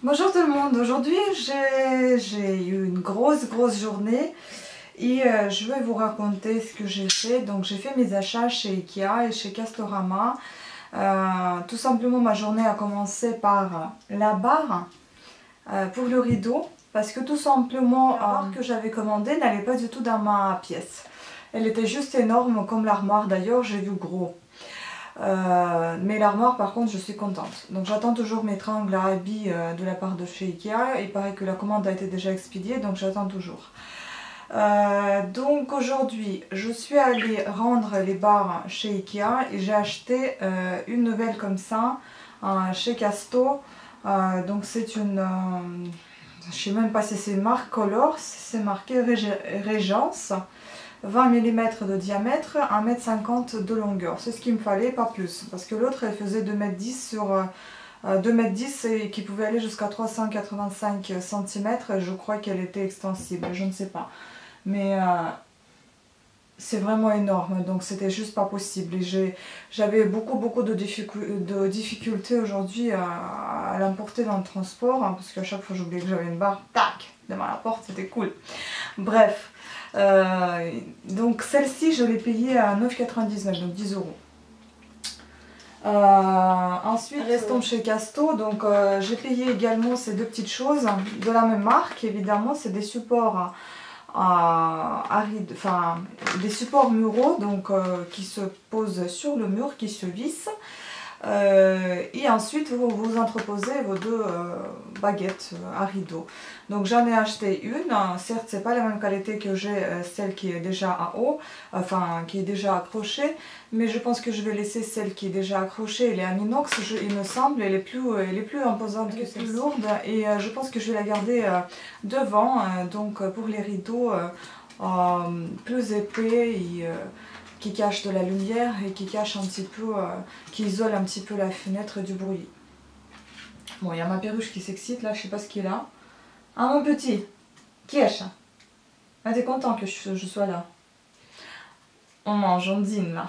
Bonjour tout le monde, aujourd'hui j'ai eu une grosse grosse journée et euh, je vais vous raconter ce que j'ai fait. Donc j'ai fait mes achats chez Ikea et chez Castorama. Euh, tout simplement ma journée a commencé par la barre euh, pour le rideau parce que tout simplement la barre que j'avais commandée n'allait pas du tout dans ma pièce. Elle était juste énorme comme l'armoire d'ailleurs, j'ai vu gros. Euh, mais l'armoire par contre je suis contente. Donc j'attends toujours mes tringles à habits euh, de la part de chez Ikea. Il paraît que la commande a été déjà expédiée donc j'attends toujours. Euh, donc aujourd'hui je suis allée rendre les barres chez Ikea et j'ai acheté une nouvelle comme ça chez Casto. donc c'est une... je sais même pas si c'est une marque Colors, c'est marqué Régence. 20 mm de diamètre, 1m50 de longueur. C'est ce qu'il me fallait, pas plus. Parce que l'autre, elle faisait 2m10 sur 2m10 euh, et qui pouvait aller jusqu'à 385 cm. Je crois qu'elle était extensible, je ne sais pas. Mais euh, c'est vraiment énorme, donc c'était juste pas possible. Et j'avais beaucoup beaucoup de, difficultés aujourd'hui à, l'emporter dans le transport, hein, parce qu'à chaque fois j'oubliais que j'avais une barre, tac, devant la porte, c'était cool. Bref, euh, donc celle-ci, je l'ai payée à 9,99, donc 10 euros. Euh, ensuite, restons chez Casto. Donc, euh, j'ai payé également ces deux petites choses de la même marque. Évidemment, c'est des supports enfin, des supports muraux donc qui se posent sur le mur, qui se vissent. Euh, et ensuite, vous, vous entreposez vos deux euh, baguettes euh, à rideau. Donc j'en ai acheté une, certes c'est pas la même qualité que j'ai celle qui est déjà à haut, enfin qui est déjà accrochée, mais je pense que je vais laisser celle qui est déjà accrochée, elle est en inox, il me semble, elle est plus, elle est plus imposante que plus lourde, et je pense que je vais la garder devant, donc pour les rideaux plus épais et qui cache de la lumière et qui cache un petit peu, euh, qui isole un petit peu la fenêtre du bruit. Bon, il y a ma perruche qui s'excite là, je sais pas ce qu'il a. Ah mon petit, qui est Ah t'es content que je, sois là On mange, on dîne là.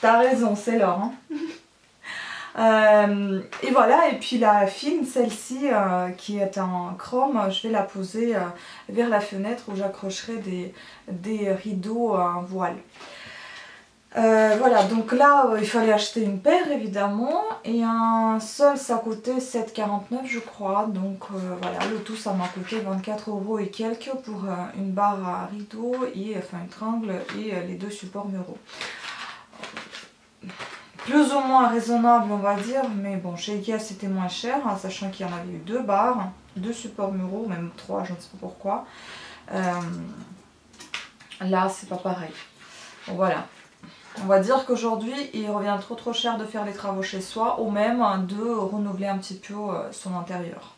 T'as raison, c'est l'heure. Hein euh, et voilà, et puis la fine, celle-ci, euh, qui est en chrome, je vais la poser euh, vers la fenêtre où j'accrocherai des, des, rideaux en voile. voilà, donc là, il fallait acheter une paire évidemment, et un seul ça coûtait 7,49 je crois, donc voilà, le tout ça m'a coûté 24 euros et quelques pour une barre à rideaux, et, enfin une tringle et les deux supports muraux plus ou moins raisonnable on va dire, mais bon chez Ikea c'était moins cher, hein, sachant qu'il y en avait eu deux barres, deux supports muraux, même trois, je ne sais pas pourquoi. Euh, là c'est pas pareil. voilà. On va dire qu'aujourd'hui il revient trop trop cher de faire les travaux chez soi ou même de renouveler un petit peu euh, son intérieur.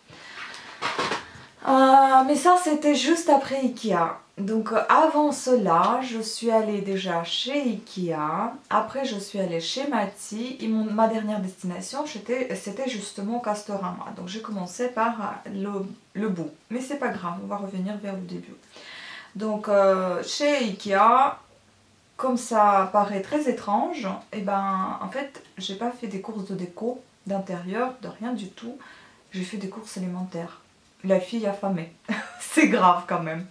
Euh, mais ça c'était juste après Ikea. Donc euh, avant cela, je suis allée déjà chez Ikea, après je suis allée chez Mati et ma dernière destination c'était justement Castorama. Donc j'ai commencé par euh, le, bout, mais c'est pas grave, on va revenir vers le début. Donc euh, chez Ikea, comme ça paraît très étrange, et eh ben en fait j'ai pas fait des courses de déco, d'intérieur, de rien du tout, j'ai fait des courses alimentaires. La fille affamée, c'est grave quand même.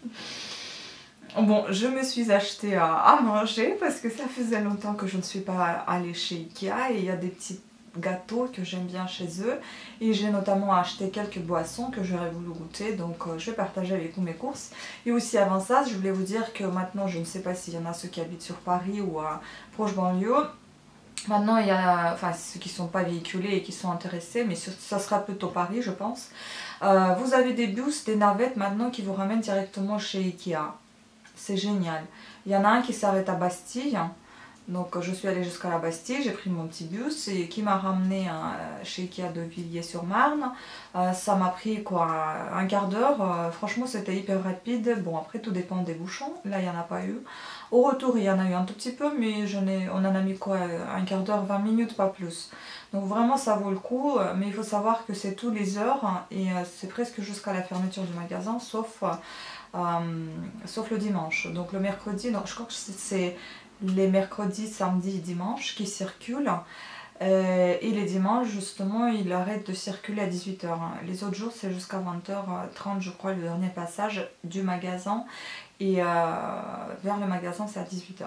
Bon, je me suis acheté à, manger parce que ça faisait longtemps que je ne suis pas allée chez Ikea et il y a des petits gâteaux que j'aime bien chez eux. Et j'ai notamment acheté quelques boissons que j'aurais voulu goûter. Donc euh, je vais partager avec vous mes courses. Et aussi avant ça je voulais vous dire que maintenant je ne sais pas s'il y en a ceux qui habitent sur Paris ou à proche banlieue. Maintenant, il y a ceux qui ne sont pas véhiculés et qui sont intéressés, mais ça sera plutôt Paris, je pense. Euh, vous avez des bus, des navettes maintenant qui vous ramènent directement chez Ikea c'est génial. Il y en a un qui s'arrête à Bastille. Donc je suis allée jusqu'à la Bastille, j'ai pris mon petit bus et qui m'a ramené euh, chez Ikea de Villiers-sur-Marne. Euh, ça m'a pris quoi un quart d'heure. Euh, franchement c'était hyper rapide. Bon après tout dépend des bouchons. Là il n'y en a pas eu. Au retour il y en a eu un tout petit peu mais je on en a mis quoi un quart d'heure, 20 minutes, pas plus. Donc vraiment ça vaut le coup. Mais il faut savoir que c'est tous les heures et c'est presque jusqu'à la fermeture du magasin sauf euh, sauf le dimanche. Donc le mercredi, je crois que c'est les mercredis, samedis et dimanches qui circulent. Euh, et les dimanches, justement, il arrête de circuler à 18h. Les autres jours, c'est jusqu'à 20h30, je crois, le dernier passage du magasin. Et euh, vers le magasin, c'est à 18h.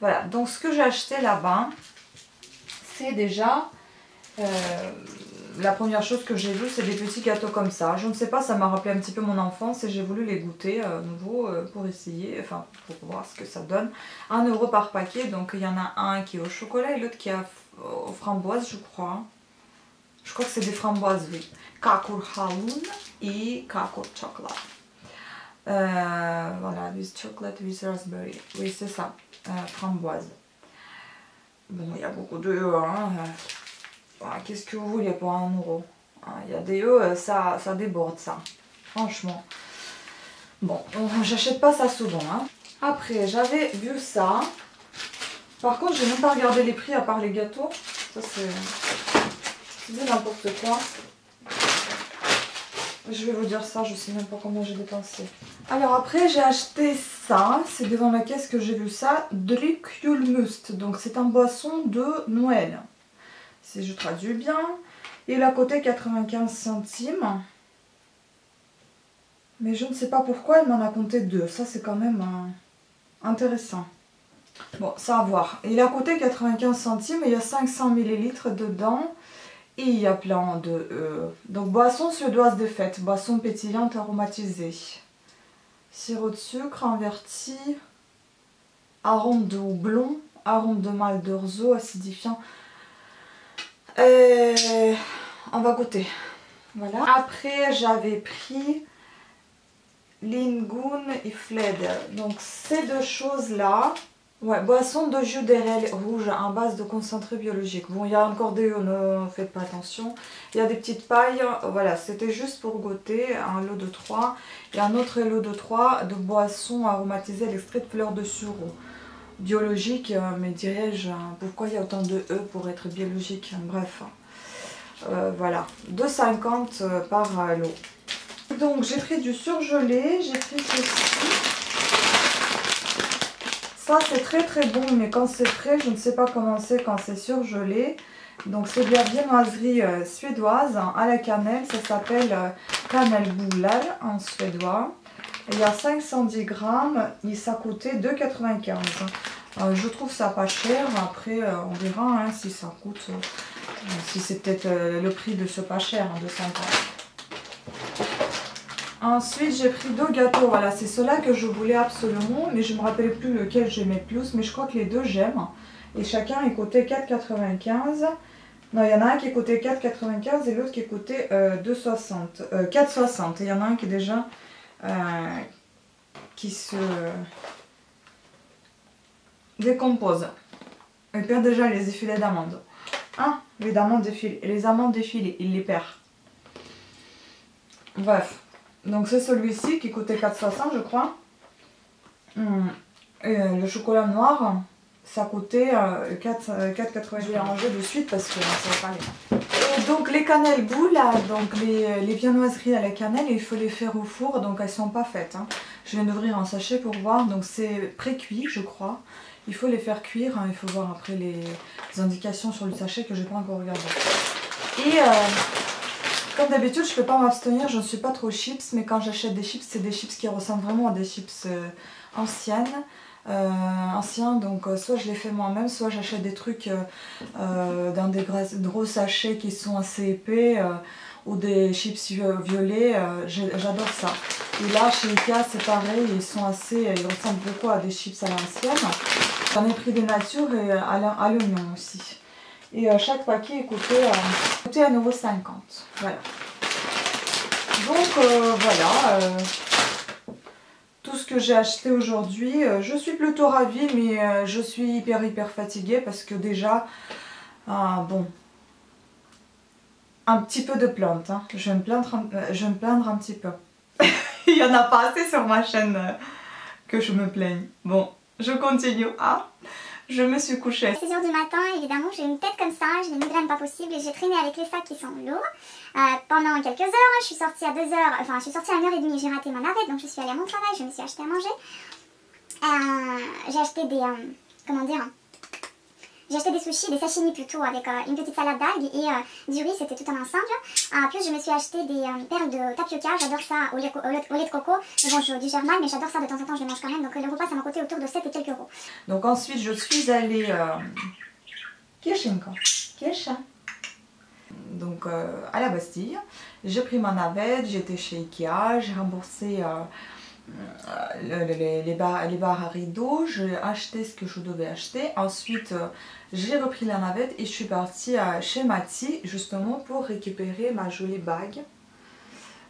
Voilà, donc ce que j'ai acheté là-bas, c'est déjà... Euh, la première chose que j'ai vue, c'est des petits gâteaux comme ça. Je ne sais pas, ça m'a rappelé un petit peu mon enfance et j'ai voulu les goûter à nouveau pour essayer, enfin pour voir ce que ça donne. 1 euro par paquet, donc il y en a un qui est au chocolat et l'autre qui est aux framboises, je crois. Je crois que c'est des framboises, oui. Kakur Haloun et Kakur Chocolate. Euh, voilà, with chocolate with raspberry. Oui, c'est ça, euh, framboise. Bon, il y a beaucoup de. Hein. Euh, qu'est-ce que vous voulez pour un euro hein, Il y a des E, ça, ça déborde ça. Franchement. Bon, j'achète pas ça souvent. Hein. Après, j'avais vu ça. Par contre, j'ai même pas regardé les prix à part les gâteaux. Ça, c'est n'importe quoi. Je vais vous dire ça, je sais même pas combien j'ai dépensé. Alors après, j'ai acheté ça. C'est devant ma caisse que j'ai vu ça. Drykjulmust. Donc c'est un boisson de Noël. Si je traduis bien. Il a coté 95 centimes. Mais je ne sais pas pourquoi il m'en a compté deux. Ça, c'est quand même euh, intéressant. Bon, ça à voir. Il a coûté 95 centimes il y a 500 ml dedans. Et il y a plein de... Euh, donc, boisson suédoise de fête. Boisson pétillante aromatisée. Sirop de sucre inverti. Arôme de houblon. Arôme de mal d'orzo acidifiant. Euh, on va goûter. Voilà. Après, j'avais pris Lingun et. Donc, ces deux choses-là... Ouais, boisson de jus d'érel rouge en base de concentré biologique. Bon, il y a encore des ne faites pas attention. Il y a des petites pailles, voilà, c'était juste pour goûter un lot de 3. Et un autre lot de 3 de boisson aromatisée à l'extrait de fleurs de sureau. Biologique, euh, mais dirais-je, hein, pourquoi il y a autant de E pour être biologique Bref, euh, voilà, 2,50 euh, par lot. Donc j'ai pris du surgelé, j'ai pris ceci. Ça, c'est très très bon, mais quand c'est frais, je ne sais pas comment c'est quand c'est surgelé. Donc, c'est de la viennoiserie suédoise hein, à la cannelle. Ça s'appelle euh, en suédois. il y a 510 grammes et ça coûtait 2,95. Euh, je trouve ça pas cher. Après, euh, on verra hein, si ça coûte, si c'est peut-être le prix de ce pas cher, hein, de 50. Ensuite, j'ai pris deux gâteaux. Voilà, c'est ceux-là que je voulais absolument. Mais je ne me rappelle plus lequel j'aimais plus. Mais je crois que les deux, j'aime. Et chacun est coté 4,95. Non, il y en a un qui est coté 4,95 et l'autre qui est coté 2,60. Euh, 4,60. Euh, et il y en a un qui est déjà... Euh, qui se décompose. Il perd déjà les effilés d'amandes. Ah, les amandes défilées. Les amandes défilées, il les perd. Bref. Donc c'est celui-ci qui coûtait 4,60 je crois. Hum. Et euh, le chocolat noir, ça coûtait 4,80. Euh, euh, je vais ranger de suite parce que ça va pas. Et donc les cannelles boules, donc les, les, viennoiseries à la cannelle, il faut les faire au four, donc elles sont pas faites. Hein. Je viens d'ouvrir un sachet pour voir, donc c'est pré-cuit je crois. Il faut les faire cuire, hein. il faut voir après les, indications sur le sachet que je n'ai pas encore regardé. Et comme d'habitude, je ne peux pas m'abstenir, je ne suis pas trop chips, mais quand j'achète des chips, c'est des chips qui ressemblent vraiment à des chips euh, anciennes. Euh, anciens, donc euh, soit je les fais moi-même, soit j'achète des trucs dans des gros sachets qui sont assez épais ou des chips violets, j'adore ça. Et là chez Ikea c'est pareil, ils sont assez, ils ressemblent beaucoup à des chips à l'ancienne. J'en ai pris des natures et à l'oignon aussi. Et euh, chaque paquet coûtait, euh, coûtait 1,50€. Voilà. Donc euh, voilà. tout ce que j'ai acheté aujourd'hui. je suis plutôt ravie, mais je suis hyper hyper fatiguée parce que déjà, bon, un petit peu de plantes. Hein. Je, vais me plaindre, je vais me plaindre un petit peu. Il n'y en a pas assez sur ma chaîne que je me plaigne. Bon, je continue. Ah je me suis couchée. À 6h du matin, évidemment, j'ai une tête comme ça, j'ai des migraines pas possibles j'ai traîné avec les sacs qui sont lourds. Euh, pendant quelques heures, je suis sortie à 2h, enfin je suis sortie à 1h30, j'ai raté ma navette, donc je suis allée à mon travail, je me suis acheté à manger. Euh, j'ai acheté des, euh, comment dire, j'ai acheté des sushis, des sashimi plutôt, avec euh, une petite salade d'algues et euh, du riz, c'était tout un ensemble. En plus, je me suis acheté des perles de tapioca, j'adore ça au lait, au, lait, de coco. Bon, je digère mal, mais j'adore ça de temps en temps, je les mange quand même. Donc le repas, ça m'a coûté autour de 7 et quelques euros. Donc ensuite, je suis allée... Kirchenko. Donc à la Bastille. J'ai pris ma navette, j'étais chez Ikea, j'ai remboursé euh, les, les, barres, les barres à rideaux, j'ai acheté ce que je devais acheter. Ensuite, euh, j'ai repris la navette et je suis partie chez Mati justement pour récupérer ma jolie bague.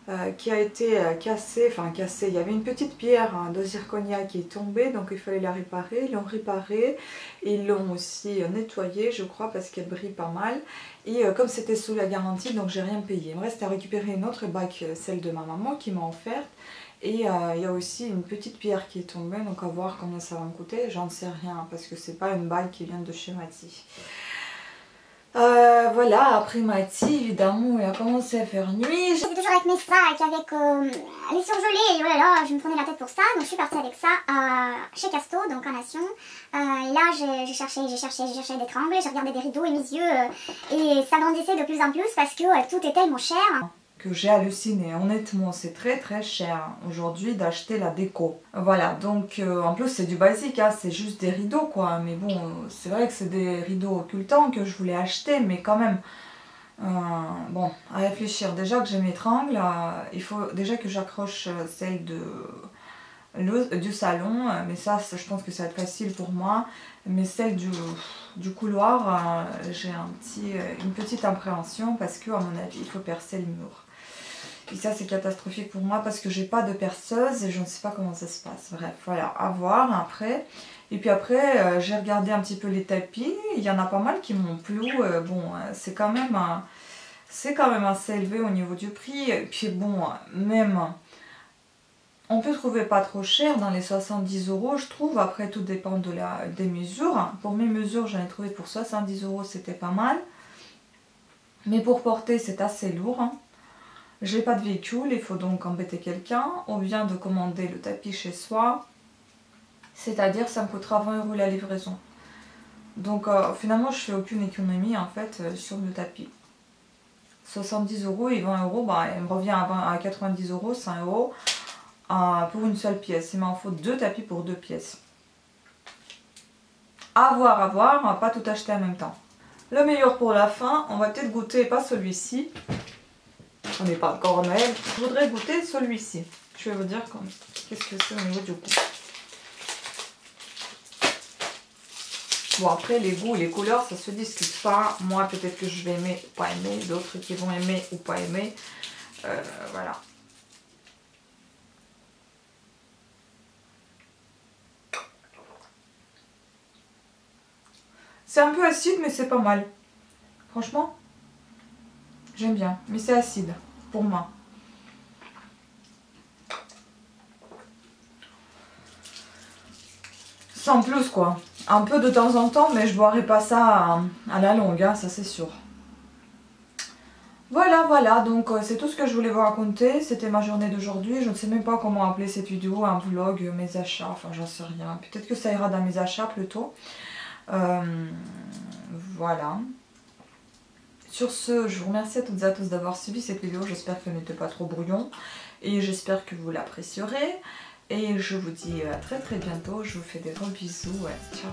Euh, qui a été cassée, enfin cassée, il y avait une petite pierre hein, de zirconia qui est tombée donc il fallait la réparer, ils l'ont réparée. Ils l'ont aussi nettoyée je crois parce qu'elle brille pas mal. Et comme c'était sous la garantie donc j'ai rien payé, il me reste à récupérer une autre bague, celle de ma maman qui m'a offerte et euh, il y a aussi une petite pierre qui est tombée, donc à voir combien ça va me coûter, j'en sais rien parce que c'est pas une bague qui vient de chez Mati. Euh, voilà, après Mati, évidemment, il a commencé à faire nuit. J'étais toujours avec mes sacs, avec euh, les surgelés, oh là là, je me prenais la tête pour ça. Donc je suis partie avec ça chez Casto, donc en Nation. là, j'ai cherché, j'ai cherché, j'ai cherché des triangles, j'ai regardé des rideaux et mes yeux, et ça grandissait de plus en plus parce que tout est tellement cher que j'ai halluciné. Honnêtement, c'est très très cher aujourd'hui d'acheter la déco. Voilà, donc euh, en plus c'est du basique, hein, c'est juste des rideaux quoi. Mais bon, c'est vrai que c'est des rideaux occultants que je voulais acheter, mais quand même... Euh, bon, à réfléchir. Déjà que j'ai mes tringles, euh, il faut déjà que j'accroche celle de, du salon. Mais ça, je pense que ça va être facile pour moi. Mais celle du, du couloir, j'ai un petit, une petite appréhension parce que à mon avis, il faut percer le mur. Et ça c'est catastrophique pour moi parce que j'ai pas de perceuse et je ne sais pas comment ça se passe. Bref, voilà, à voir après. Et puis après, euh, j'ai regardé un petit peu les tapis. Il y en a pas mal qui m'ont plu. Euh, bon, euh, c'est quand même c'est quand même assez élevé au niveau du prix. Et puis bon, même on peut trouver pas trop cher dans les 70 euros, je trouve. Après, tout dépend de la, des mesures. Pour mes mesures, j'en ai trouvé pour 70 euros, c'était pas mal. Mais pour porter, c'est assez lourd. Hein. J'ai pas de véhicule, il faut donc embêter quelqu'un. On vient de commander le tapis chez soi. C'est-à-dire ça me coûtera 20 euros la livraison. Donc euh, finalement je fais aucune économie en fait euh, sur le tapis. 70 euros et 20 euros, bah, il me revient à, 90 euros, 100 euros euh, pour une seule pièce. Il m'en faut deux tapis pour deux pièces. À voir, à voir, pas tout acheter en même temps. Le meilleur pour la fin, on va peut-être goûter, pas celui-ci, on n'est pas encore Noël. Je voudrais goûter celui-ci. Je vais vous dire qu'est-ce que c'est au niveau du goût. Bon après les goûts, les couleurs, ça se discute pas. Moi peut-être que je vais aimer ou pas aimer. D'autres qui vont aimer ou pas aimer. Euh, voilà. C'est un peu acide mais c'est pas mal. Franchement, J'aime bien, mais c'est acide pour moi. Sans plus quoi. Un peu de temps en temps, mais je boirai pas ça à, la longue, hein, ça c'est sûr. Voilà, voilà, donc euh, c'est tout ce que je voulais vous raconter. C'était ma journée d'aujourd'hui. Je ne sais même pas comment appeler cette vidéo, un vlog, mes achats, enfin j'en sais rien. Peut-être que ça ira dans mes achats plutôt. Euh, voilà. Sur ce, je vous remercie à toutes et à tous d'avoir suivi cette vidéo. J'espère qu'elle n'était pas trop brouillon. Et j'espère que vous l'apprécierez. Et je vous dis à très très bientôt. Je vous fais des gros bisous. ciao